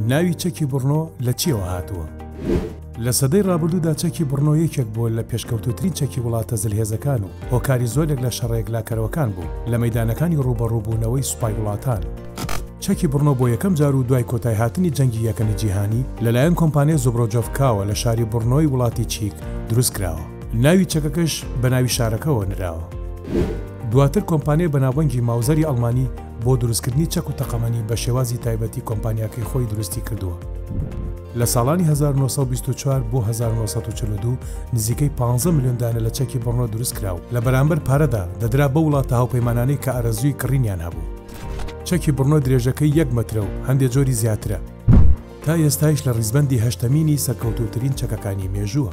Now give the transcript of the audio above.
ناوی چەکی بڕنۆ لە چیەوە هاتووە؟ لە سەدەی ڕابردوودا چەکی بڕنۆ یەکێک بۆ لە پێشکەوتوترین چەکی وڵاتە زلهێزەکان و هۆکاری زۆرێک لە شەڕێک لاکەرەوەکان بوو لە مەدانەکانی ڕوبەڕووبوونەوەی سوپای وڵاتان. چەکی بڕنۆ بۆ یەکەم جار و دوای کۆتای هاتنی جەنگی یەکەمی جیهانی لەلایەن کۆمپانیای زۆبرۆجۆفکاوە لە شاری بڕنۆی وڵاتی چیک دروست کراوە ناوی چەکەکەش بە ناوی شارەکەەوە نراوە دواتر کۆمپانیای بەناوبەنگی ماوزەری ئەڵمانی بۆ دروستکردنی چەک و تەقەمەنی بە شێوازی تایبەتی کۆمپانیاکەی خۆی دروستی کردووە. لە ساڵانی هەزار و نۆ سەد و بیست و چوار بۆ هەزار و نۆ سەد و چل و دوو نزیکەی پانزە ملیۆن دانە لە چەکی بڕنۆ دروست کرا و لە بەرامبەر پارەدا دەدرا بەو وڵاتە هاوپەیمانانەی کە ئارەزووی کڕینیان هەبوو. چەکی بڕنۆ درێژەکەی یەک مەترە و هەندێ جۆری زیاترە. تا ئێستایش لە ڕیزبەندی هەشتەمینی سەرکەوتووترین چەکەکانی مێژووە.